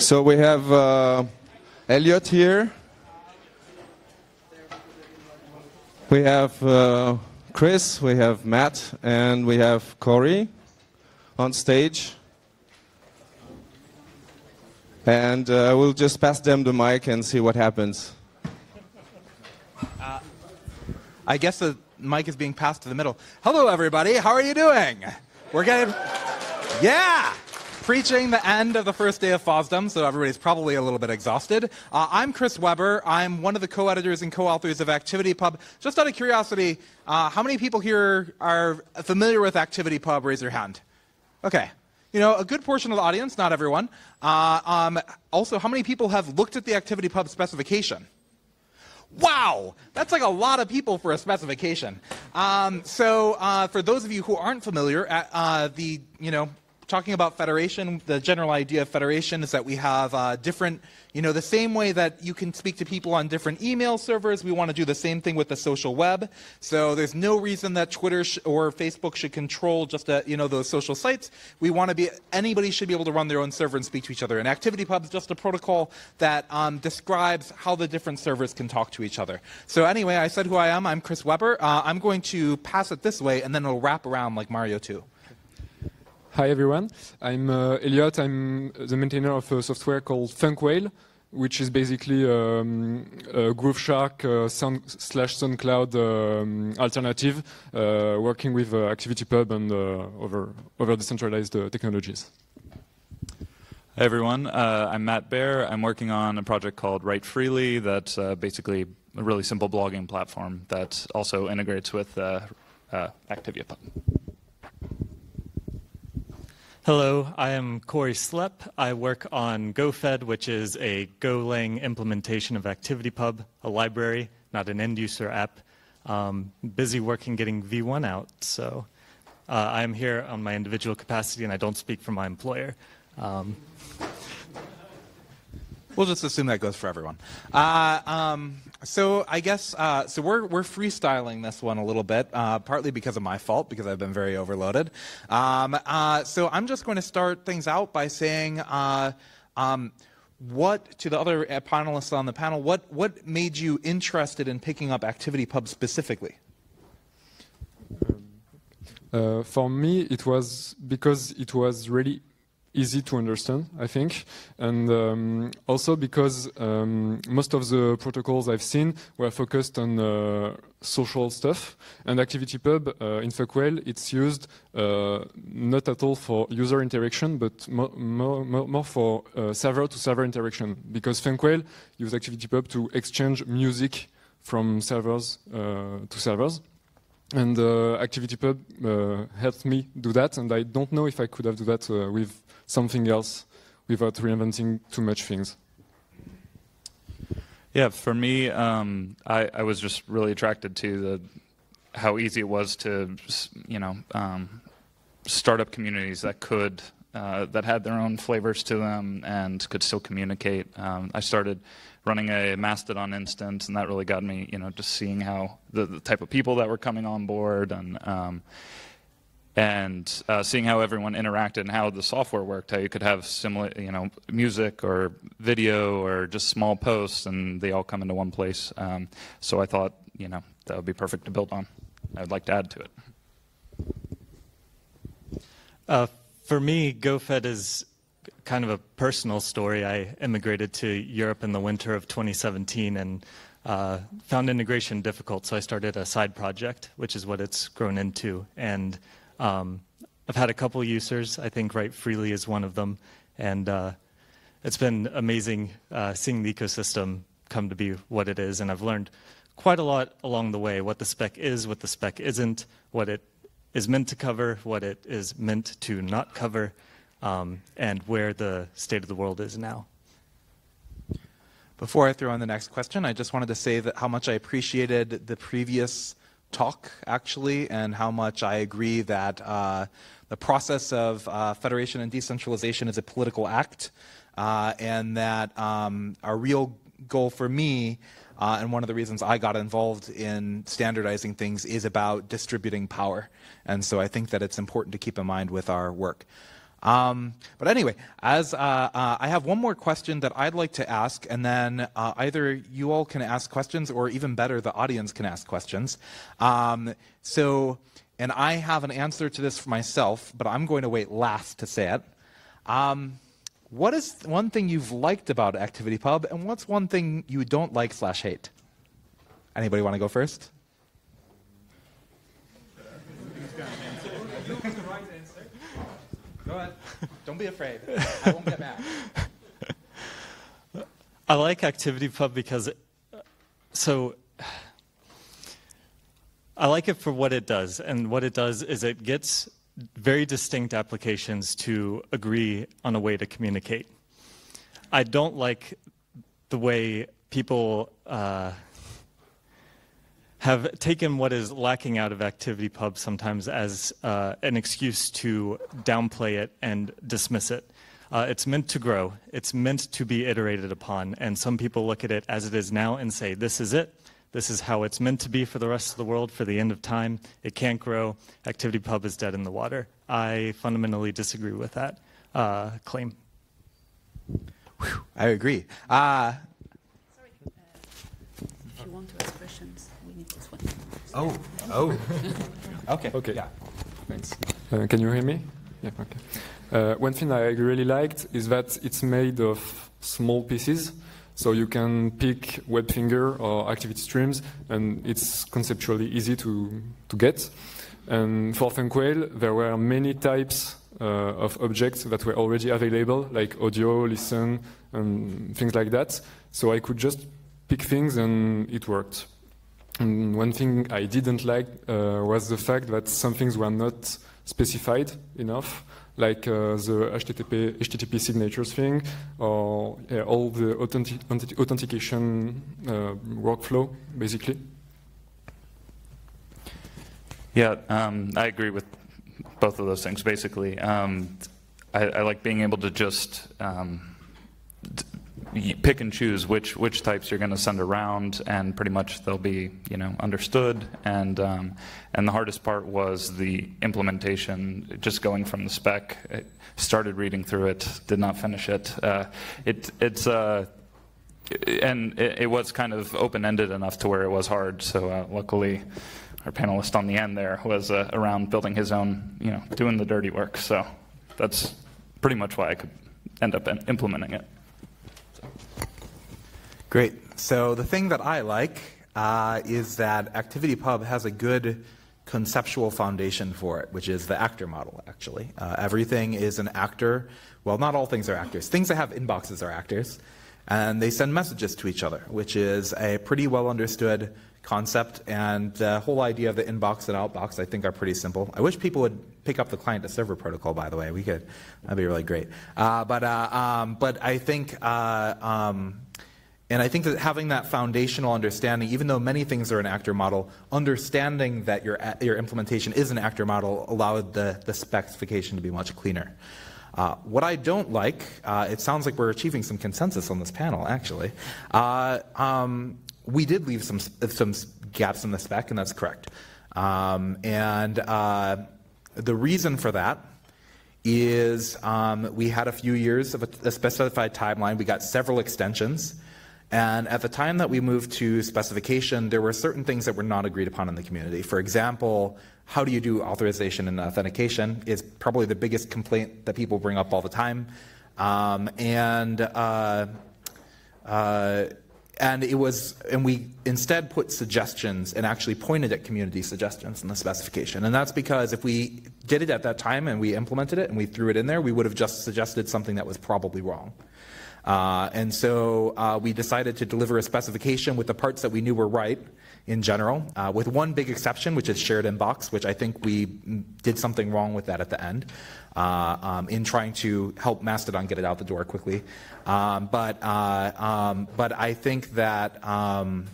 So we have uh, Elliot here. We have uh, Chris, we have Matt, and we have Cory on stage. And uh, we'll just pass them the mic and see what happens. I guess the mic is being passed to the middle. Hello, everybody. How are you doing? We're getting, yeah, preaching the end of the first day of FOSDEM, so everybody's probably a little bit exhausted. Uh, I'm Chris Webber. I'm one of the co-editors and co-authors of ActivityPub. Just out of curiosity, uh, how many people here are familiar with ActivityPub? Raise your hand. Okay. You know, a good portion of the audience, not everyone. Uh, um, also, how many people have looked at the ActivityPub specification? Wow, that's like a lot of people for a specification. Um, so, uh, for those of you who aren't familiar, uh, the you know talking about federation, the general idea of federation is that we have uh, different, you know, the same way that you can speak to people on different email servers, we want to do the same thing with the social web. So there's no reason that Twitter or Facebook should control just, a, uh, you know, those social sites. We want to be, anybody should be able to run their own server and speak to each other. And ActivityPub is just a protocol that um, describes how the different servers can talk to each other. So anyway, I said who I am. I'm Chris Webber. Uh, I'm going to pass it this way, and then it'll wrap around like Mario 2. Hi everyone, I'm uh, Elliot. I'm the maintainer of a software called Funkwhale, which is basically um, a Grooveshark uh, sound slash SoundCloud um, alternative, uh, working with uh, ActivityPub and uh, other decentralized uh, technologies. Hi everyone, uh, I'm Matt Baer. I'm working on a project called WriteFreely that's basically a really simple blogging platform that also integrates with ActivityPub. Hello, I am Cory Slep. I work on GoFed, which is a Golang implementation of ActivityPub, a library, not an end user app. Um, busy working getting V1 out, so uh, I am here on my individual capacity and I don't speak for my employer. Um, We'll just assume that goes for everyone. Uh, um, so I guess uh, so. We're we're freestyling this one a little bit, uh, partly because of my fault, because I've been very overloaded. Um, uh, so I'm just going to start things out by saying. Uh, um, what to the other uh, panelists on the panel? What what made you interested in picking up ActivityPub specifically? for me, it was because it was really easy to understand, I think, and um, also because um, most of the protocols I've seen were focused on uh, social stuff, and ActivityPub uh, in Funkwhale it's used uh, not at all for user interaction, but more, more, more for server-to-server uh, -server interaction, because Funkwhale uses ActivityPub to exchange music from servers uh, to servers. And uh, ActivityPub uh, helped me do that, and I don't know if I could have do that uh, with something else without reinventing too much things. Yeah, for me, um, I, I, was just really attracted to the how easy it was to, you know, um, start up communities that could uh, that had their own flavors to them and could still communicate. Um, I started running a Mastodon instance, and that really got me, you know, just seeing how the, the type of people that were coming on board and um, and uh, seeing how everyone interacted and how the software worked, how you could have similar, you know, music or video or just small posts, and they all come into one place. Um, so I thought, you know, that would be perfect to build on. I would like to add to it. Uh, for me, GoFed is kind of a personal story. I immigrated to Europe in the winter of 2017 and uh, found integration difficult, so I started a side project, which is what it's grown into. And um, I've had a couple users. I think WriteFreely is one of them, and uh, it's been amazing uh, seeing the ecosystem come to be what it is. And I've learned quite a lot along the way: what the spec is, what the spec isn't, what it is meant to cover, what it is meant to not cover um, and where the state of the world is now. Before I throw in the next question, I just wanted to say that how much I appreciated the previous talk, actually, and how much I agree that uh, the process of uh, federation and decentralization is a political act, uh, and that um, our real goal for me uh, and one of the reasons I got involved in standardizing things is about distributing power. And so I think that it's important to keep in mind with our work. Um, but anyway, as uh, uh, I have one more question that I'd like to ask, and then uh, either you all can ask questions, or even better, the audience can ask questions. Um, so, and I have an answer to this for myself, but I'm going to wait last to say it. Um, what is one thing you've liked about ActivityPub, and what's one thing you don't like slash hate? Anybody want to go first? Go ahead. Don't be afraid. I won't get mad. I like ActivityPub because, so, I like it for what it does. And what it does is it gets very distinct applications to agree on a way to communicate. I don't like the way people uh, have taken what is lacking out of ActivityPub sometimes as uh, an excuse to downplay it and dismiss it. Uh, it's meant to grow. It's meant to be iterated upon. And some people look at it as it is now and say, this is it. This is how it's meant to be for the rest of the world for the end of time. It can't grow. ActivityPub is dead in the water. I fundamentally disagree with that uh, claim. Whew, I agree. Uh, Sorry, uh, if you want to ask questions, we need this one. Oh, oh. okay. Okay. Yeah. Thanks. Uh, can you hear me? Yeah, okay. Uh, one thing I really liked is that it's made of small pieces. So you can pick WebFinger or activity streams, and it's conceptually easy to, to get. And for Funkwhale, there were many types uh, of objects that were already available, like audio, listen, and things like that. So I could just pick things, and it worked. And one thing I didn't like uh, was the fact that some things were not specified enough, like uh, the HTTP, HTTP signatures thing, or yeah, all the authentic, authentication uh, workflow, basically. Yeah, um, I agree with both of those things. Basically, um, I, I, like being able to just um, pick and choose which which types you're going to send around, and pretty much they'll be you know understood. And um, and the hardest part was the implementation. Just going from the spec, I started reading through it, did not finish it. Uh, it it's. Uh, and it, it, was kind of open-ended enough to where it was hard. So uh, luckily, our panelist on the end there was uh, around building his own, you know, doing the dirty work. So that's pretty much why I could end up implementing it. Great. So the thing that I like uh, is that ActivityPub has a good conceptual foundation for it, which is the actor model, actually. Uh, everything is an actor. Well, not all things are actors. Things that have inboxes are actors. And they send messages to each other, which is a pretty well understood concept. And the whole idea of the inbox and outbox, I think, are pretty simple. I wish people would pick up the client to server protocol, by the way. We could, that'd be really great. Uh, but, uh, um, but I think uh, um, and I think that having that foundational understanding, even though many things are an actor model, understanding that your, your implementation is an actor model allowed the, the specification to be much cleaner. Uh, what I don't like, uh, it sounds like we're achieving some consensus on this panel, actually. Uh, um, we did leave some, some gaps in the spec, and that's correct. Um, and uh, the reason for that is um, we had a few years of a, a specified timeline. We got several extensions. And at the time that we moved to specification, there were certain things that were not agreed upon in the community. For example, how do you do authorization and authentication is probably the biggest complaint that people bring up all the time. Um, and uh, uh, and it was and we instead put suggestions and actually pointed at community suggestions in the specification and that's because if we did it at that time and we implemented it and we threw it in there we would have just suggested something that was probably wrong uh, and so uh, we decided to deliver a specification with the parts that we knew were right in general, uh, with one big exception, which is shared inbox, which I think we did something wrong with that at the end uh, um, in trying to help Mastodon get it out the door quickly. Um, but, uh, um, but I think that, um,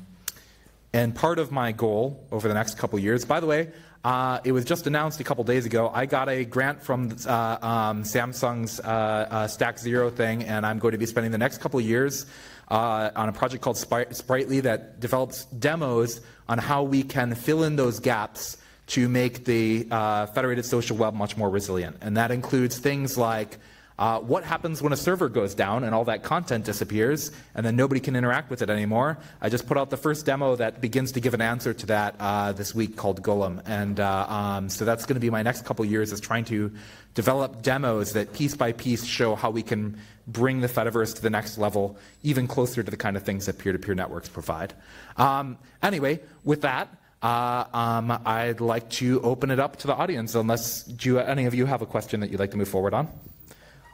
and part of my goal over the next couple years, by the way, uh, it was just announced a couple days ago. I got a grant from uh, um, Samsung's uh, uh, Stack Zero thing, and I'm going to be spending the next couple years uh, on a project called Spritely that develops demos on how we can fill in those gaps to make the uh, federated social web much more resilient. And that includes things like uh, what happens when a server goes down and all that content disappears and then nobody can interact with it anymore? I just put out the first demo that begins to give an answer to that uh, this week called Golem. And uh, um, so that's going to be my next couple years is trying to develop demos that piece by piece show how we can bring the Fediverse to the next level, even closer to the kind of things that peer-to-peer networks provide. Um, anyway, with that, uh, um, I'd like to open it up to the audience, unless do you, any of you have a question that you'd like to move forward on?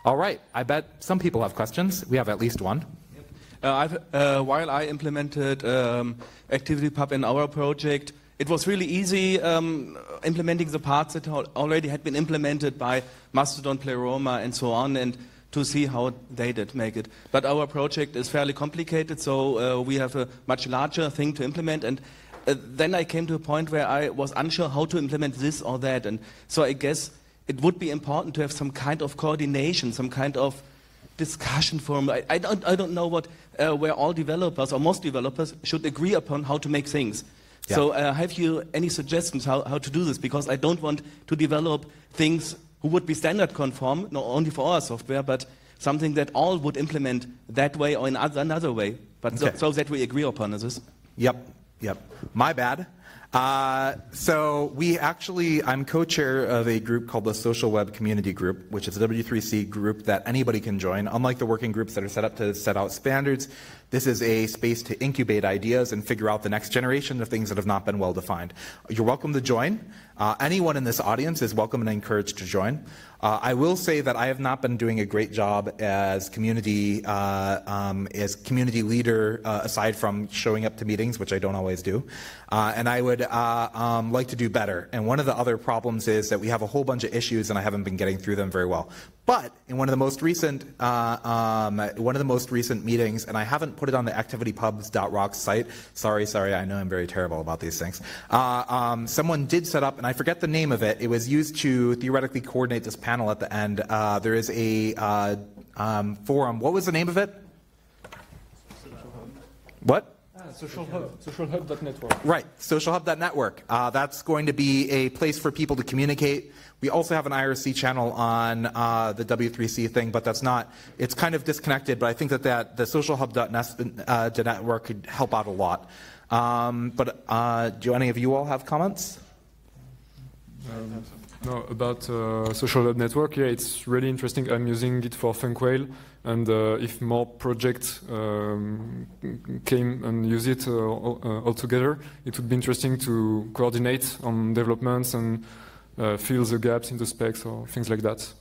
All right, I bet some people have questions. We have at least one. Uh, uh, while I implemented um, ActivityPub in our project, it was really easy um, implementing the parts that already had been implemented by Mastodon, Pleroma, and so on, and to see how they did make it. But our project is fairly complicated, so uh, we have a much larger thing to implement. And uh, then I came to a point where I was unsure how to implement this or that, and so I guess it would be important to have some kind of coordination, some kind of discussion forum. I, I, don't, I don't know what, uh, where all developers or most developers should agree upon how to make things. Yeah. So uh, have you any suggestions how, how to do this? Because I don't want to develop things who would be standard conform, not only for our software, but something that all would implement that way or in other, another way. But Okay. so, so that we agree upon this. Yep, yep. My bad. Uh, so we actually, I'm co-chair of a group called the Social Web Community Group, which is a W3C group that anybody can join. Unlike the working groups that are set up to set out standards, this is a space to incubate ideas and figure out the next generation of things that have not been well defined. You're welcome to join. Uh, anyone in this audience is welcome and encouraged to join. Uh, I will say that I have not been doing a great job as community uh, um, as community leader, uh, aside from showing up to meetings, which I don't always do. Uh, and I would uh, um, like to do better. And one of the other problems is that we have a whole bunch of issues, and I haven't been getting through them very well. But in one of the most recent um, one of the most recent meetings, and I haven't put it on the activitypub.rocks site. Sorry, sorry, I know I'm very terrible about these things. Um, someone did set up, and I forget the name of it. It was used to theoretically coordinate this panel at the end. Uh, there is a uh, um, forum. What was the name of it? What? Social Hub, socialhub.network. Right, socialhub.network. Uh, that's going to be a place for people to communicate. We also have an IRC channel on uh, the W3C thing, but that's not, it's kind of disconnected, but I think that, that the socialhub.network uh, network could help out a lot. Um, but uh, do any of you all have comments? No, about uh, social network, yeah, it's really interesting. I'm using it for Funkwhale, and uh, if more projects um, came and use it uh, all, uh, all together, it would be interesting to coordinate on developments and uh, fill the gaps in the specs or things like that.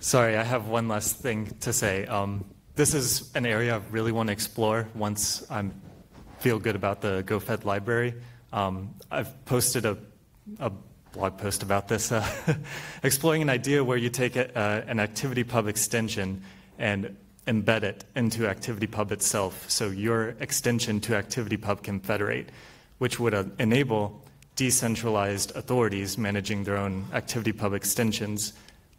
Sorry, I have one last thing to say. Um, this is an area I really want to explore once I feel good about the GoFed library. Um, I've posted a, a blog post about this, uh, exploring an idea where you take a, uh, an ActivityPub extension and embed it into ActivityPub itself. So your extension to ActivityPub can federate, which would uh, enable decentralized authorities managing their own ActivityPub extensions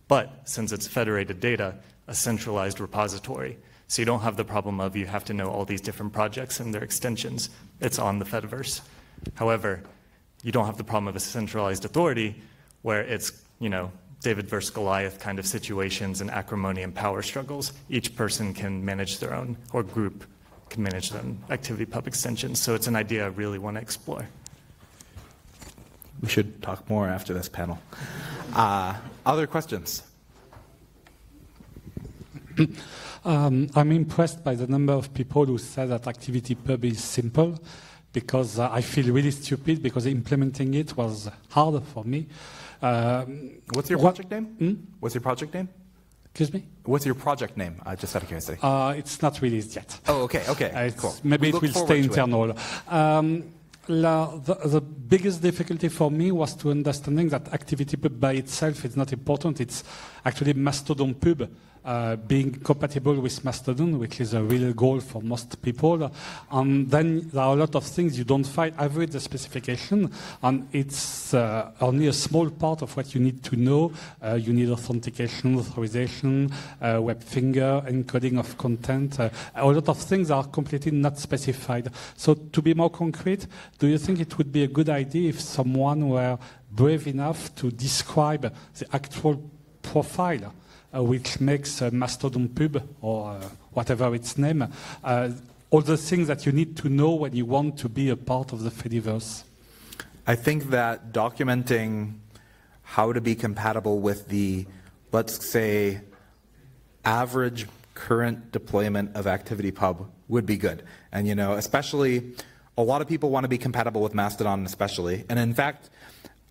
but since it's federated data, a centralized repository. So you don't have the problem of you have to know all these different projects and their extensions. It's on the Fediverse. However, you don't have the problem of a centralized authority where it's, you know, David versus Goliath kind of situations and acrimony and power struggles. Each person can manage their own, or group can manage their own ActivityPub extensions. So it's an idea I really want to explore. We should talk more after this panel. Uh, other questions? Um, I'm impressed by the number of people who say that ActivityPub is simple because uh, I feel really stupid because implementing it was harder for me. Um, What's your what- project name? Hmm? What's your project name? Excuse me? What's your project name? Uh, just out of curiosity. Uh, it's not released yet. oh, okay, okay, Uh, it's- cool. Maybe We it will stay it. internal. Um, la, the, the biggest difficulty for me was to understanding that ActivityPub by itself is not important. It's actually Mastodon Pub uh, being compatible with Mastodon, which is a real goal for most people. And then there are a lot of things you don't find. I've read the specification, and it's uh, only a small part of what you need to know. Uh, you need authentication, authorization, uh, WebFinger, encoding of content. Uh, a lot of things are completely not specified. So to be more concrete, do you think it would be a good idea if someone were brave enough to describe the actual profile uh, which makes uh, Mastodon Pub or uh, whatever its name, all the things that you need to know when you want to be a part of the Fediverse? I think that documenting how to be compatible with the, let's say, average current deployment of ActivityPub would be good. And you know, especially a lot of people want to be compatible with Mastodon especially. And in fact,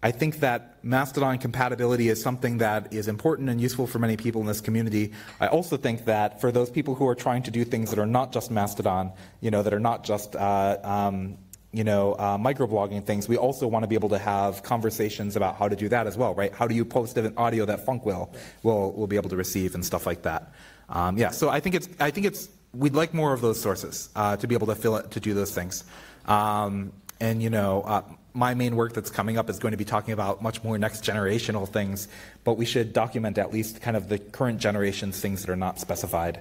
I think that Mastodon compatibility is something that is important and useful for many people in this community. I also think that for those people who are trying to do things that are not just Mastodon, you know, that are not just uh, um, you know, uh, microblogging things, we also want to be able to have conversations about how to do that as well, right? How do you post an audio that Funkwhale will will be able to receive and stuff like that? Um, yeah, so I think it's I think it's we'd like more of those sources uh, to be able to fill it to do those things. Um, and you know, uh, my main work that's coming up is going to be talking about much more next generational things, but we should document at least kind of the current generation's things that are not specified.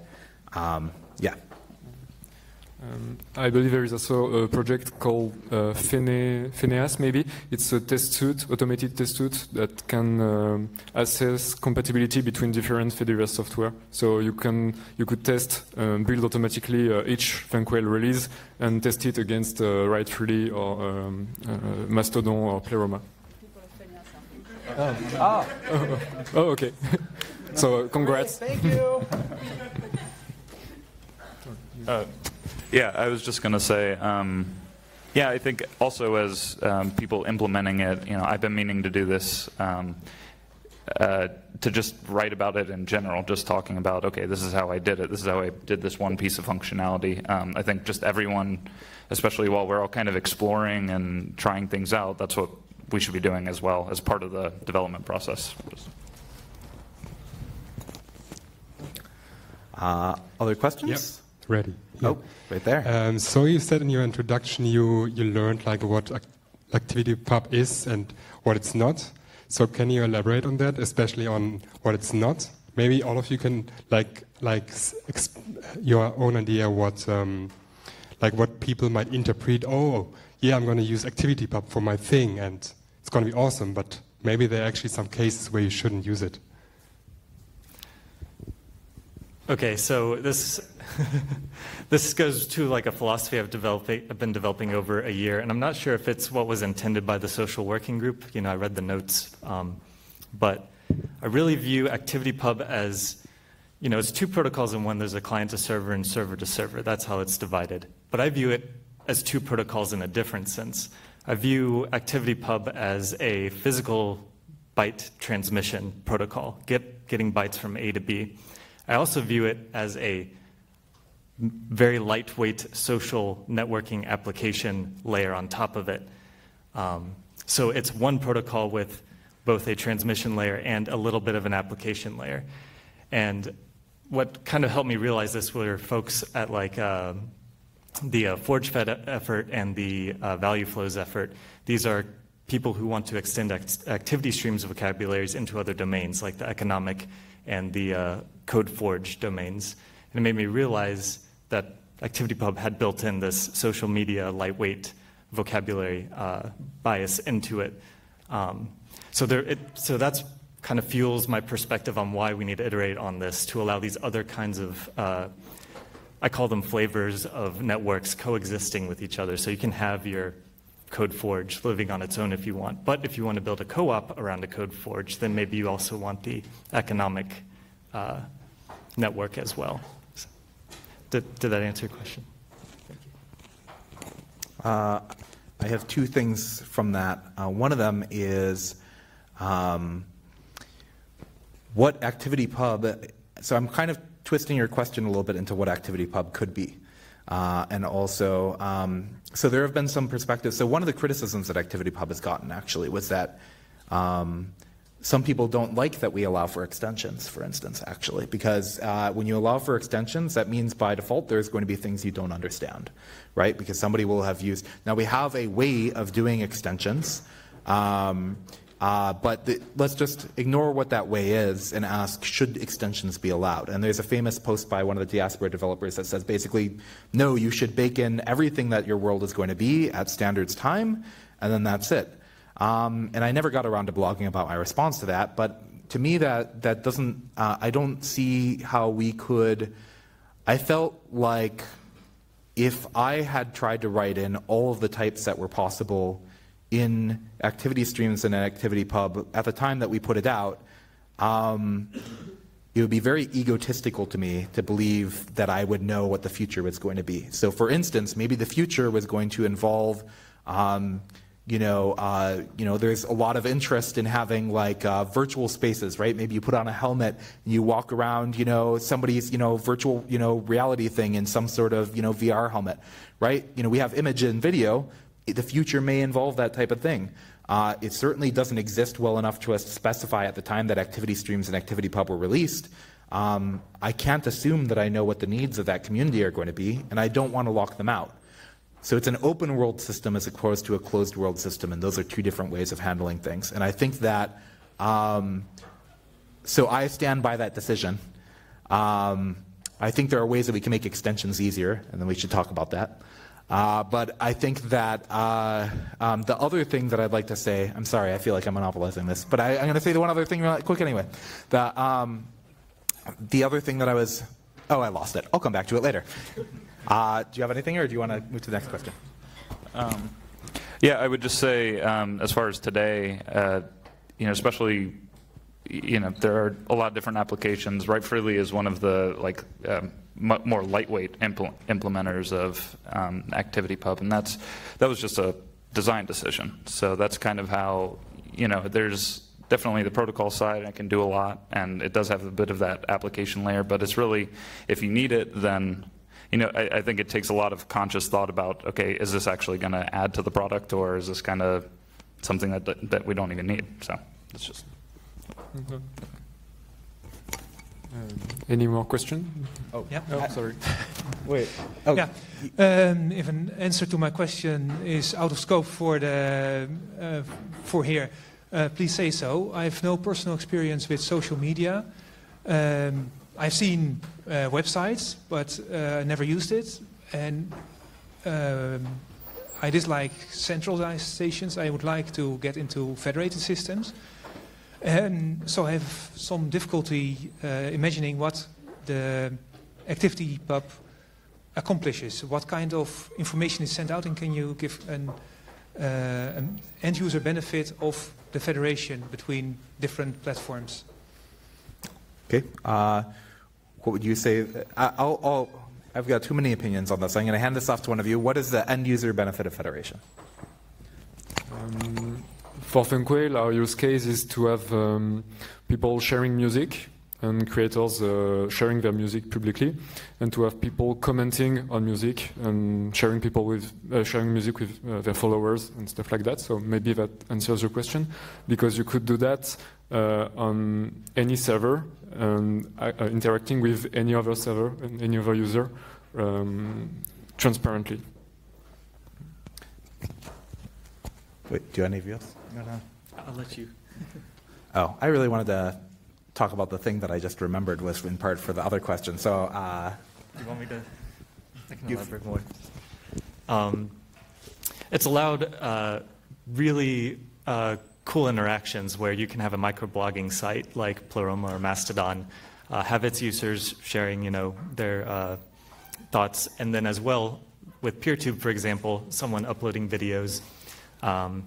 Um, yeah. Um, I believe there is also a project called uh, Phine, Phineas, maybe. It's a test suite, automated test suite that can um, assess compatibility between different Fediverse software. So you can you could test, um, build automatically uh, each Funkwhale release and test it against uh, WriteFreely or um, uh, Mastodon or Pleroma. Oh, ah. oh, okay. so congrats. Thank you. Uh, yeah, I was just going to say, um, yeah, I think also as um, people implementing it, you know, I've been meaning to do this. Um, uh, to just write about it in general, just talking about, okay, this is how I did it, this is how I did this one piece of functionality. Um, I think just everyone, especially while we're all kind of exploring and trying things out, that's what we should be doing as well as part of the development process. Uh, other questions? Yep. Ready. Oh, right there. Um, so you said in your introduction you, you learned like what ActivityPub is and what it's not. So can you elaborate on that, especially on what it's not? Maybe all of you can like like your own idea what um, like what people might interpret. Oh, yeah, I'm going to use ActivityPub for my thing, and it's going to be awesome. But maybe there are actually some cases where you shouldn't use it. Okay, so this this goes to like a philosophy I've developing I've been developing over a year, and I'm not sure if it's what was intended by the social working group. You know, I read the notes, um, but I really view ActivityPub as you know, it's two protocols in one. There's a client to server and server to server. That's how it's divided. But I view it as two protocols in a different sense. I view ActivityPub as a physical byte transmission protocol, get, getting bytes from A to B. I also view it as a very lightweight social networking application layer on top of it. Um, so it's one protocol with both a transmission layer and a little bit of an application layer. And what kind of helped me realize this were folks at like uh, the uh, ForgeFed effort and the uh, Value Flows effort. These are people who want to extend act activity streams of vocabularies into other domains like the economic and the uh, CodeForge domains. And it made me realize that ActivityPub had built in this social media lightweight vocabulary uh, bias into it. Um, so, there, it, so that's kind of fuels my perspective on why we need to iterate on this to allow these other kinds of, uh, I call them flavors of networks coexisting with each other. So you can have your CodeForge living on its own if you want. But if you want to build a co-op around a CodeForge, then maybe you also want the economic uh, network as well. So, did, did that answer your question? Thank you. Uh, I have two things from that. Uh, one of them is um, what ActivityPub, so I'm kind of twisting your question a little bit into what ActivityPub could be. Uh, and also, um, so there have been some perspectives. So one of the criticisms that ActivityPub has gotten actually was that um, some people don't like that we allow for extensions, for instance, actually, because uh, when you allow for extensions, that means by default there's going to be things you don't understand, right? Because somebody will have used. Now we have a way of doing extensions, um, uh, but the, let's just ignore what that way is and ask should extensions be allowed? And there's a famous post by one of the diaspora developers that says basically, no, you should bake in everything that your world is going to be at standards time, and then that's it. Um, and I never got around to blogging about my response to that, but to me, that, that doesn't, uh, I don't see how we could. I felt like if I had tried to write in all of the types that were possible in activity streams and an ActivityPub at the time that we put it out, um, it would be very egotistical to me to believe that I would know what the future was going to be. So, for instance, maybe the future was going to involve um, you know, uh, you know, there's a lot of interest in having like uh, virtual spaces, right? Maybe you put on a helmet and you walk around, you know, somebody's, you know, virtual, you know, reality thing in some sort of, you know, VR helmet, right? You know, we have image and video. The future may involve that type of thing. Uh, it certainly doesn't exist well enough to us to specify at the time that Activity Streams and ActivityPub were released. Um, I can't assume that I know what the needs of that community are going to be, and I don't want to lock them out. So it's an open world system as opposed to a closed world system, and those are two different ways of handling things. And I think that, um, so I stand by that decision. Um, I think there are ways that we can make extensions easier, and then we should talk about that. Uh, but I think that uh, um, the other thing that I'd like to say, I'm sorry, I feel like I'm monopolizing this, but I, am going to say the one other thing really quick anyway. The, um, the other thing that I was, oh, I lost it. I'll come back to it later. Uh, do you have anything, or do you want to move to the next question? Um, yeah, I would just say, um, as far as today, uh, you know, especially, you know, there are a lot of different applications. WriteFreely is one of the like um, more lightweight impl- implementers of um, ActivityPub, and that's that was just a design decision. So that's kind of how, you know, there's definitely the protocol side. I can do a lot, and it does have a bit of that application layer. But it's really, if you need it, then you know, I, I, think it takes a lot of conscious thought about, okay, is this actually going to add to the product, or is this kind of something that that we don't even need? So it's just. Okay. Um, any more question? Oh, yeah. Oh, sorry. Wait. Oh. Yeah. Um, if an answer to my question is out of scope for the uh, for here, uh, please say so. I have no personal experience with social media. Um, I've seen uh, websites, but uh, never used it. And um, I dislike centralized stations. I would like to get into federated systems. And so I have some difficulty uh, imagining what the ActivityPub accomplishes. What kind of information is sent out, and can you give an, uh, an end user benefit of the federation between different platforms? Okay. Uh, what would you say? I'll, I'll, I've got too many opinions on this. I'm going to hand this off to one of you. What is the end user benefit of Federation? Um, for Funkwhale, our use case is to have um, people sharing music and creators uh, sharing their music publicly, and to have people commenting on music and sharing people with uh, sharing music with uh, their followers and stuff like that. So maybe that answers your question, because you could do that uh, on any server and uh, uh, interacting with any other server and any other user um, transparently. Wait, do any of you else? I'll let you. oh, I really wanted to talk about the thing that I just remembered was in part for the other question. So, uh, do you want me to? I can elaborate more. Um, it's allowed uh, really uh, cool interactions where you can have a microblogging site like Pleroma or Mastodon, uh, have its users sharing, you know, their uh, thoughts, and then as well with PeerTube, for example, someone uploading videos, um,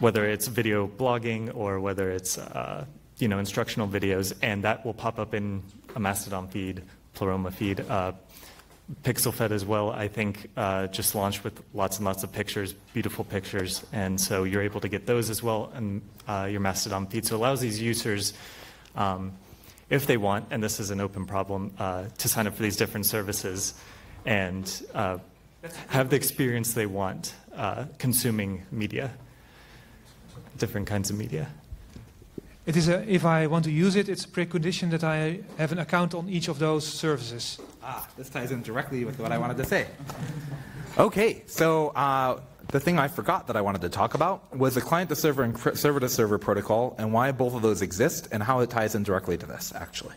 whether it's video blogging or whether it's uh, you know instructional videos, and that will pop up in a Mastodon feed, Pleroma feed. Uh, PixelFed as well, I think, uh, just launched with lots and lots of pictures, beautiful pictures, and so you're able to get those as well in uh, your Mastodon feed. So it allows these users, um, if they want, and this is an open problem, uh, to sign up for these different services and uh, have the experience they want uh, consuming media, different kinds of media. it is a, if I want to use it, it's a precondition that I have an account on each of those services. Ah, this ties in directly with what I wanted to say. Okay, so uh, the thing I forgot that I wanted to talk about was the client to server and server to server protocol and why both of those exist and how it ties in directly to this, actually.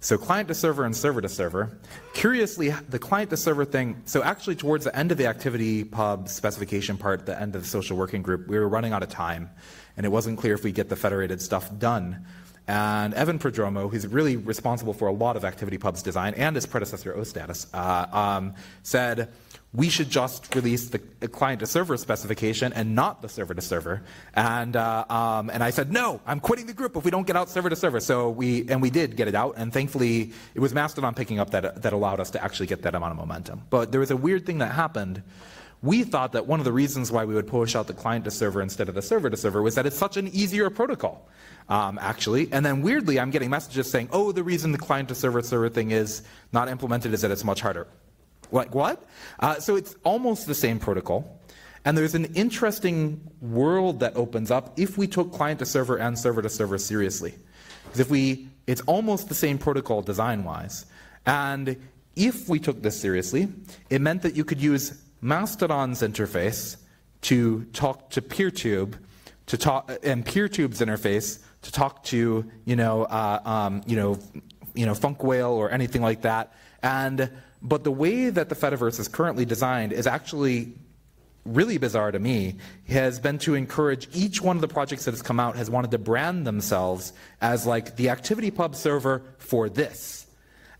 So client to server and server to server. Curiously, the client to server thing, so actually towards the end of the ActivityPub specification part, the end of the social working group, we were running out of time and it wasn't clear if we get the federated stuff done. And Evan Prodromou, who's really responsible for a lot of ActivityPub's design and his predecessor OStatus, uh, um, said, we should just release the client to server specification and not the server to server. And uh, um, and I said no, I'm quitting the group if we don't get out server to server. So we and we did get it out, and thankfully it was Mastodon picking up that that allowed us to actually get that amount of momentum. But there was a weird thing that happened. We thought that one of the reasons why we would push out the client to server instead of the server to server was that it's such an easier protocol. Um, actually. And then weirdly, I'm getting messages saying, oh, the reason the client to server server thing is not implemented is that it's much harder. Like what? Uh, so it's almost the same protocol. And there's an interesting world that opens up if we took client to server and server to server seriously. Because if we, it's almost the same protocol design wise. And if we took this seriously, it meant that you could use Mastodon's interface to talk to PeerTube, to talk, and PeerTube's interface to talk to, you know, uh, um, you know, you know, Funkwhale or anything like that. And but the way that the Fediverse is currently designed is actually really bizarre to me. Has been to encourage each one of the projects that has come out has wanted to brand themselves as like the ActivityPub server for this.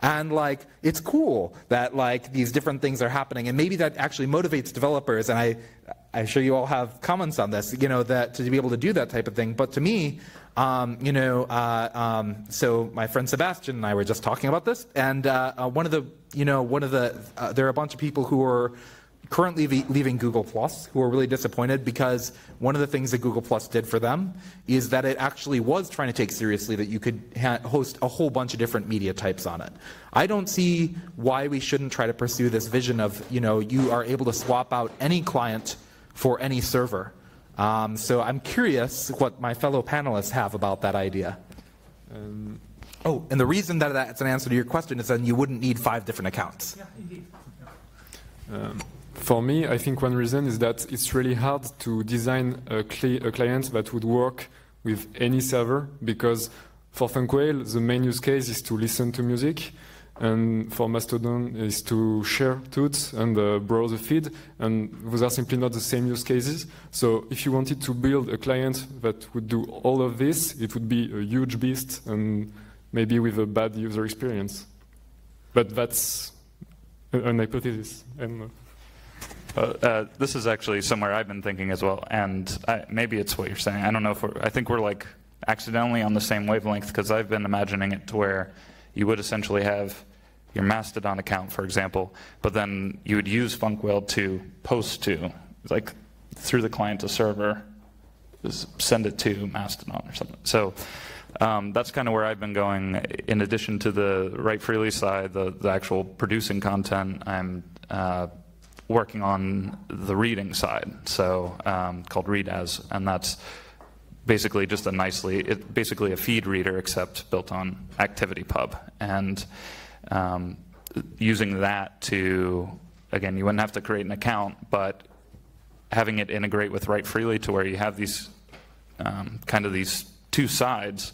And like it's cool that like these different things are happening. And maybe that actually motivates developers. And i i'm sure you all have comments on this you know that to be able to do that type of thing. But to me um, you know, uh, um, so my friend Sebastian and I were just talking about this, and uh, uh, one of the, you know, one of the, uh, there are a bunch of people who are currently leaving Google Plus who are really disappointed because one of the things that Google Plus did for them is that it actually was trying to take seriously that you could host a whole bunch of different media types on it. I don't see why we shouldn't try to pursue this vision of, you know, you are able to swap out any client for any server. Um, so I'm curious what my fellow panelists have about that idea. Um, oh, and the reason that that's an answer to your question is that you wouldn't need five different accounts. Yeah, indeed. Um, for me, I think one reason is that it's really hard to design a, cli a client that would work with any server because for Funkwhale, the main use case is to listen to music and for Mastodon is to share tuts and uh, browse the feed, and those are simply not the same use cases. So if you wanted to build a client that would do all of this, it would be a huge beast and maybe with a bad user experience. But that's an hypothesis. And, uh, uh, this is actually somewhere I've been thinking as well, and I, maybe it's what you're saying. I don't know if we're, I think we're like accidentally on the same wavelength because I've been imagining it to where you would essentially have your Mastodon account, for example, but then you would use Funkwhale to post to, like through the client to server, send it to Mastodon or something. So um, that's kind of where I've been going. In addition to the WriteFreely side, the, the actual producing content, I'm uh, working on the reading side, so um, called Read As, and that's basically just a nicely, it, basically a feed reader except built on ActivityPub. And um, using that to, again, you wouldn't have to create an account, but having it integrate with WriteFreely to where you have these um, kind of these two sides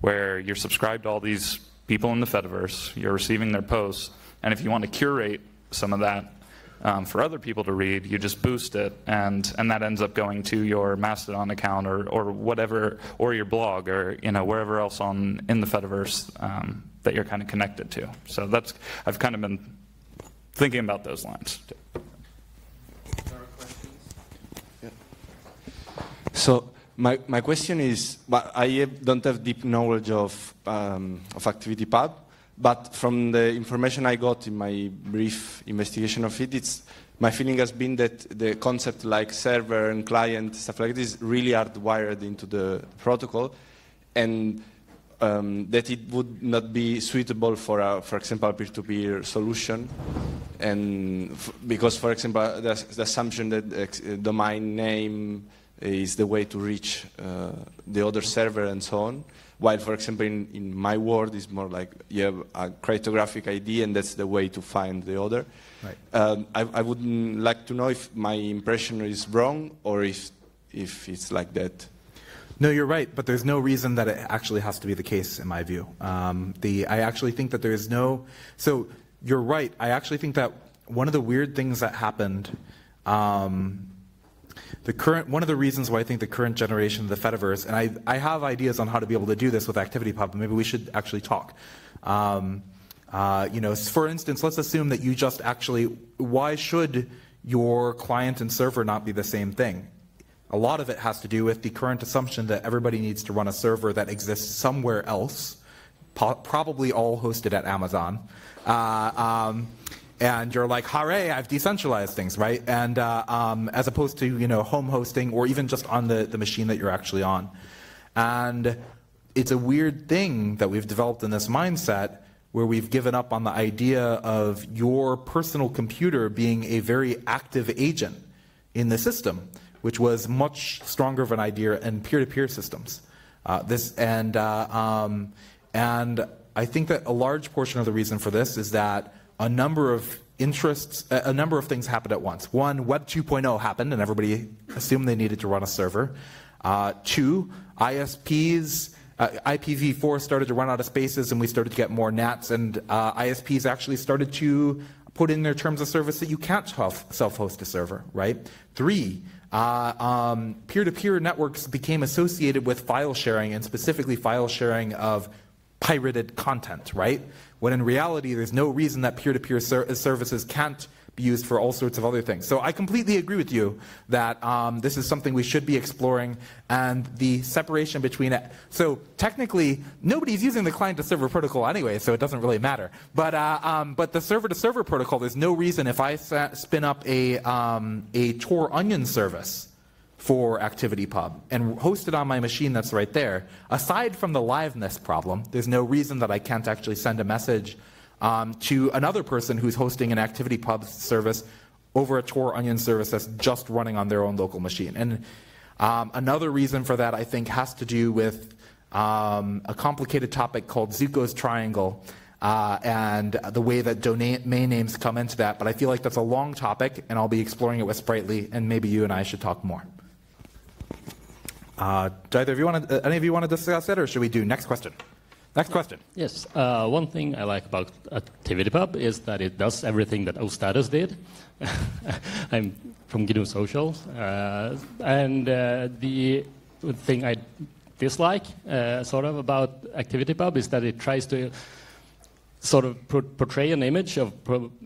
where you're subscribed to all these people in the Fediverse, you're receiving their posts, and if you want to curate some of that um, for other people to read, you just boost it, and and that ends up going to your Mastodon account or or whatever, or your blog, or you know wherever else on in the Fediverse um, that you're kind of connected to. So that's I've kind of been thinking about those lines. So my, my question is, but I don't have deep knowledge of, um, of ActivityPub, but from the information I got in my brief investigation of it, it's, my feeling has been that the concept like server and client, stuff like this, is really hardwired into the protocol, and um, that it would not be suitable for, a, for example, a peer-to-peer solution. And because, for example, the, the assumption that uh, domain name is the way to reach uh, the other server and so on. While, for example, in, in my world, it's more like you have a cryptographic ID, and that's the way to find the other. Right. Um, I, I would like to know if my impression is wrong or if, if it's like that. No, you're right, but there's no reason that it actually has to be the case, in my view. Um, the, I actually think that there is no. So you're right. I actually think that one of the weird things that happened. Um, the current one of the reasons why I think the current generation of the Fediverse, and I, I have ideas on how to be able to do this with ActivityPub, maybe we should actually talk. Um, uh, you know, for instance, let's assume that you just actually, why should your client and server not be the same thing? A lot of it has to do with the current assumption that everybody needs to run a server that exists somewhere else, probably all hosted at Amazon. Uh, um, and you're like, hooray, I've decentralized things, right? And uh, um, as opposed to you know home hosting or even just on the, the machine that you're actually on. And it's a weird thing that we've developed in this mindset where we've given up on the idea of your personal computer being a very active agent in the system which was much stronger of an idea in peer-to-peer systems. Uh, this and uh, um, and I think that a large portion of the reason for this is that a number of interests, a number of things happened at once. One, Web 2.0 happened, and everybody assumed they needed to run a server. Uh, two, ISPs. Uh, IPv4 started to run out of spaces and we started to get more NATs, and uh, ISPs actually started to put in their terms of service that you can't self host a server, right? Three, uh, um, peer-to-peer networks became associated with file sharing and specifically file sharing of pirated content, right? When in reality, there's no reason that peer-to-peer ser services can't be used for all sorts of other things. So I completely agree with you that um, this is something we should be exploring and the separation between it. So technically, nobody's using the client to server protocol anyway, so it doesn't really matter. But, uh, um, but the server to server protocol, there's no reason if I spin up a, um, a Tor Onion service for ActivityPub and hosted on my machine that's right there, aside from the liveness problem, there's no reason that I can't actually send a message um, to another person who's hosting an ActivityPub service over a Tor Onion service that's just running on their own local machine. And um, another reason for that, I think, has to do with um, a complicated topic called Zooko's triangle. Uh, and the way that domain names come into that. But I feel like that's a long topic, and I'll be exploring it with Spritely, and maybe you and I should talk more. Uh, do either of you want to, uh, any of you want to discuss it, or should we do next question? Next question. Yes. Uh, one thing I like about ActivityPub is that it does everything that OStatus did. I'm from GNU Social. Uh, and uh, the thing I dislike, sort of, about ActivityPub is that it tries to sort of portray an image of,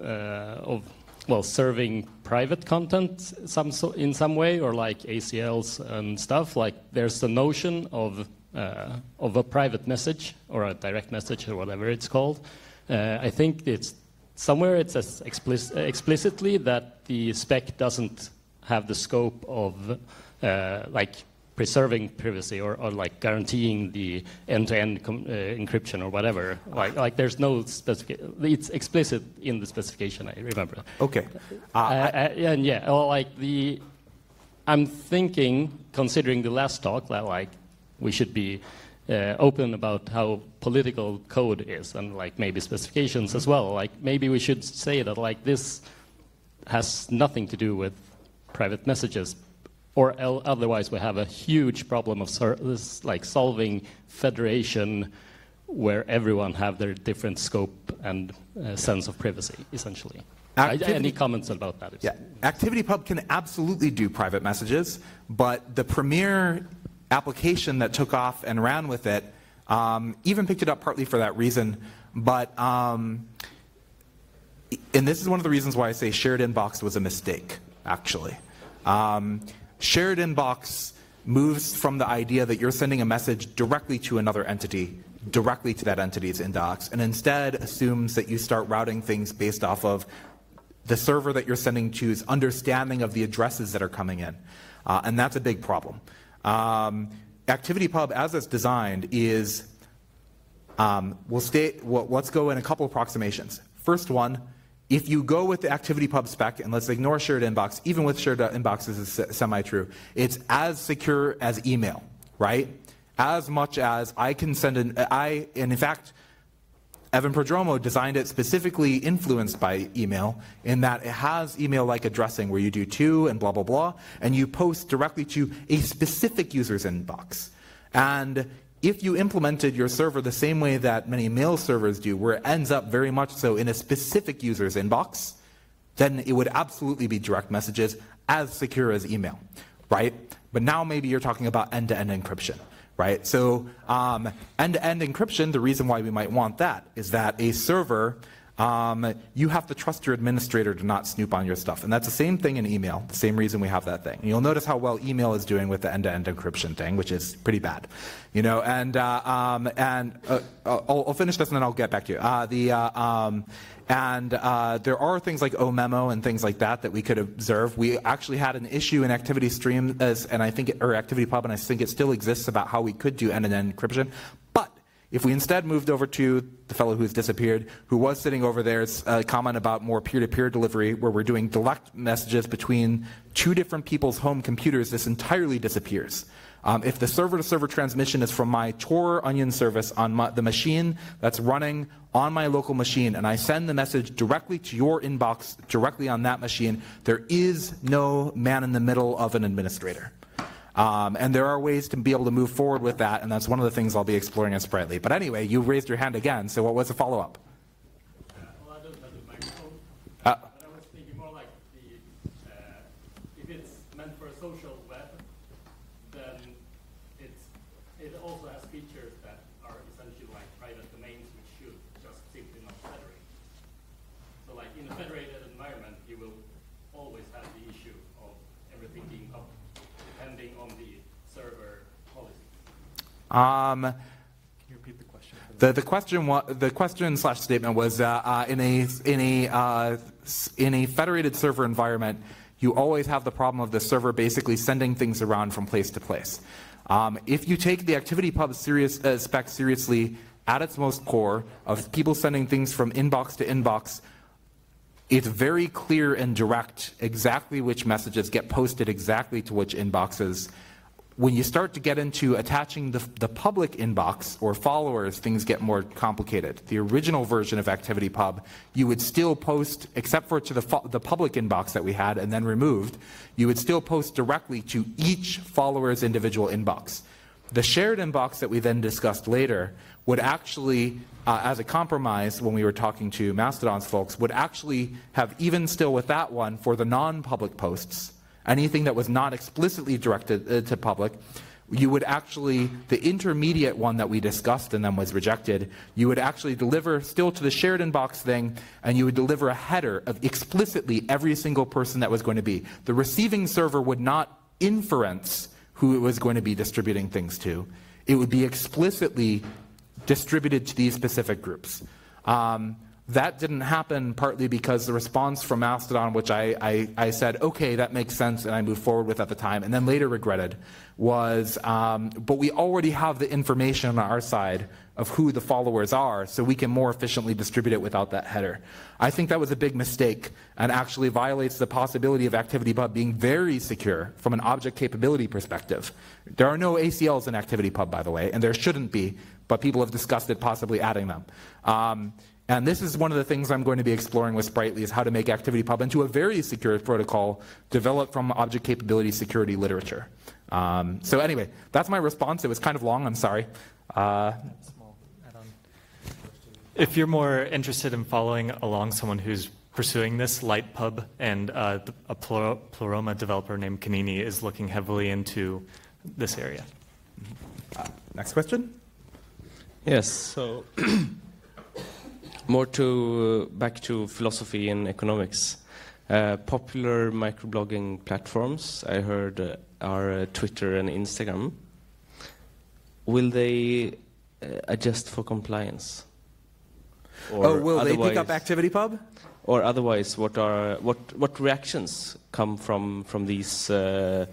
of well, serving private content some so in some way, or like ACLs and stuff. Like there's the notion of uh, of a private message or a direct message or whatever it's called. Uh, I think it's somewhere it says explicit, explicitly that the spec doesn't have the scope of uh, like preserving privacy or, or, like guaranteeing the end-to-end uh, encryption or whatever. Like, like there's no specific. It's explicit in the specification. I remember. Okay. Uh, uh, and yeah, well, like the. I'm thinking, considering the last talk, that like we should be uh, open about how political code is and like maybe specifications as well. Like maybe we should say that like this has nothing to do with private messages, or otherwise we have a huge problem of this, like solving federation where everyone have their different scope and uh, sense of privacy, essentially. Activity, Any comments about that? Yeah, ActivityPub can absolutely do private messages, but the premier application that took off and ran with it, um, even picked it up partly for that reason. But, um, and this is one of the reasons why I say shared inbox was a mistake, actually. Um, shared inbox moves from the idea that you're sending a message directly to another entity, directly to that entity's inbox, and instead assumes that you start routing things based off of the server that you're sending to's understanding of the addresses that are coming in. Uh, and that's a big problem. Um, ActivityPub, as it's designed, is um, we'll state. Well, let's go in a couple approximations. First one, if you go with the ActivityPub spec, and let's ignore shared inbox, even with shared inboxes is semi-true, it's as secure as email, right? As much as I can send an, I, and in fact, Evan Prodromou designed it specifically influenced by email in that it has email-like addressing where you do to and blah, blah, blah, and you post directly to a specific user's inbox. And if you implemented your server the same way that many mail servers do, where it ends up very much so in a specific user's inbox, then it would absolutely be direct messages as secure as email, right? But now maybe you're talking about end-to-end encryption, right? So um, end-to-end encryption, the reason why we might want that is that a server um, you have to trust your administrator to not snoop on your stuff. And that's the same thing in email, the same reason we have that thing. And you'll notice how well email is doing with the end-to-end encryption thing, which is pretty bad. You know, and, uh, um, and uh, I'll, I'll, finish this and then I'll get back to you. Uh, the, uh, um, and uh, there are things like OMEMO and things like that that we could observe. We actually had an issue in Activity Stream, and I think, it, or Activity Pub, and I think it still exists about how we could do end-to-end encryption. If we instead moved over to the fellow who's disappeared, who was sitting over there, a comment about more peer-to-peer delivery, where we're doing direct messages between two different people's home computers, this entirely disappears. Um, if the server-to-server transmission is from my Tor Onion service on my, the machine that's running on my local machine, and I send the message directly to your inbox, directly on that machine, there is no man in the middle of an administrator. Um, and there are ways to be able to move forward with that, and that's one of the things I'll be exploring in Spritely. But anyway, you raised your hand again, so what was the follow-up? Uh, if it's meant for a social web, then it's, it also has features that are essentially like private domains, which should just simply not federate. So like in a federated environment, you will always have the issue of everything being public, depending on the server policy. Um, Can you repeat the question? The, the question the question slash statement was uh, uh, in a in a uh, in a federated server environment, you always have the problem of the server basically sending things around from place to place. Um, if you take the activity pub serious, uh, spec seriously at its most core of people sending things from inbox to inbox, it's very clear and direct exactly which messages get posted exactly to which inboxes when you start to get into attaching the, the, public inbox or followers, things get more complicated. The original version of ActivityPub, you would still post, except for to the, the public inbox that we had and then removed, you would still post directly to each follower's individual inbox. The shared inbox that we then discussed later would actually, uh, as a compromise when we were talking to Mastodon's folks, would actually have even still with that one for the non-public posts, anything that was not explicitly directed uh, to public, you would actually, the intermediate one that we discussed and then was rejected, you would actually deliver still to the shared inbox thing, and you would deliver a header of explicitly every single person that was going to be. The receiving server would not inference who it was going to be distributing things to. It would be explicitly distributed to these specific groups. Um, that didn't happen partly because the response from Mastodon, which I, I, I, said, okay, that makes sense, and I moved forward with at the time, and then later regretted, was, um, but we already have the information on our side of who the followers are, so we can more efficiently distribute it without that header. I think that was a big mistake and actually violates the possibility of ActivityPub being very secure from an object capability perspective. There are no ACLs in ActivityPub, by the way, and there shouldn't be, but people have discussed it possibly adding them. Um, and this is one of the things I'm going to be exploring with Spritely is how to make ActivityPub into a very secure protocol developed from object capability security literature. Um, so anyway, that's my response. It was kind of long. I'm sorry. Uh, if you're more interested in following along someone who's pursuing this, LitePub and uh, a Pleroma developer named kaniini is looking heavily into this area. Uh, next question. Yes. So more to uh, back to philosophy and economics. Uh, popular microblogging platforms, I heard, uh, are uh, Twitter and Instagram. Will they uh, adjust for compliance? Or oh, will they pick up ActivityPub? Or otherwise, what are what what reactions come from from these uh,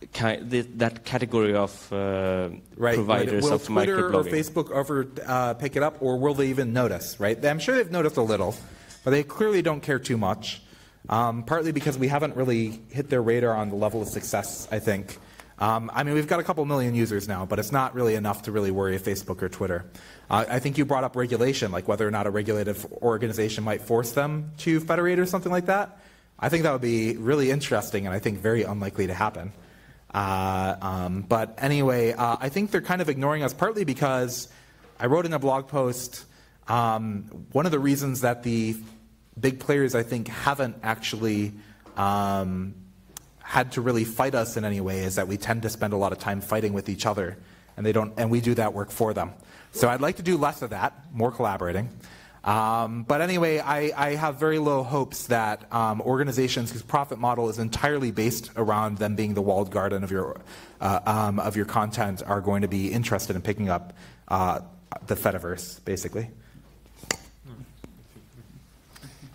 that category of uh, right. providers will of Twitter or Facebook ever uh, pick it up, or will they even notice? Right? I'm sure they've noticed a little. but they clearly don't care too much. Um, partly because we haven't really hit their radar on the level of success, I think. Um, I mean, we've got a couple million users now, but it's not really enough to really worry Facebook or Twitter. Uh, I think you brought up regulation, like whether or not a regulative organization might force them to federate or something like that. I think that would be really interesting and I think very unlikely to happen. Uh, um, but anyway, uh, I think they're kind of ignoring us partly because I wrote in a blog post um, one of the reasons that the big players, I think, haven't actually um, had to really fight us in any way is that we tend to spend a lot of time fighting with each other, and they don't, and we do that work for them. So I'd like to do less of that, more collaborating. Um, but anyway, I, I, have very low hopes that um, organizations whose profit model is entirely based around them being the walled garden of your uh, um, of your content are going to be interested in picking up uh, the Fediverse, basically.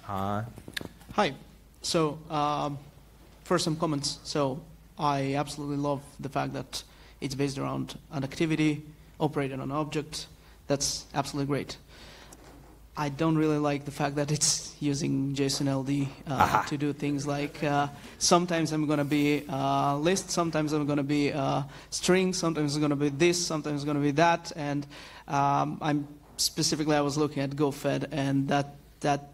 Uh, Hi. So, um, first, some comments. So, I absolutely love the fact that it's based around an activity, operated on an object. That's absolutely great. I don't really like the fact that it's using JSON-LD uh, to do things like uh, sometimes I'm going to be a list, sometimes I'm going to be a string, sometimes it's going to be this, sometimes it's going to be that, and um, I'm specifically I was looking at GoFed, and that that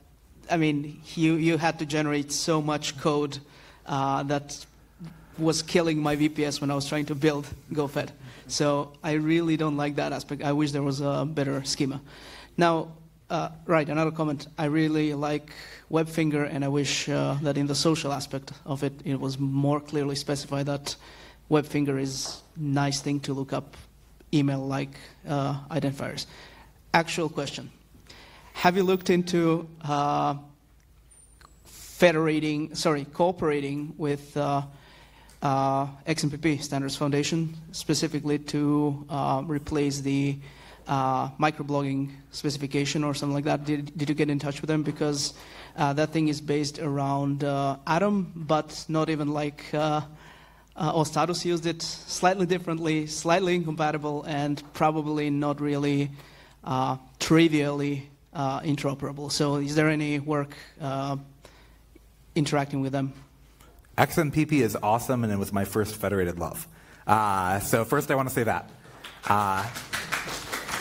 I mean you you had to generate so much code uh, that was killing my VPS when I was trying to build GoFed. So I really don't like that aspect. I wish there was a better schema. Now uh, right, another comment. I really like WebFinger, and I wish uh, that in the social aspect of it, it was more clearly specified that WebFinger is nice thing to look up email-like uh, identifiers. Actual question. Have you looked into uh, federating, sorry, cooperating with uh, uh, XMPP Standards Foundation, specifically to replace the uh, microblogging specification or something like that? Did, did you get in touch with them? Because uh, that thing is based around uh, Atom, but not even like uh, uh, Ostatus used it slightly differently, slightly incompatible, and probably not really uh, trivially uh, interoperable. So, is there any work interacting with them? XMPP is awesome, and it was my first federated love. so, first, I want to say that.